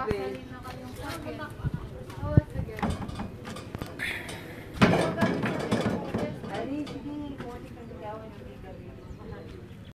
Ari, sige, kuha ka ng gawa ng bigaw.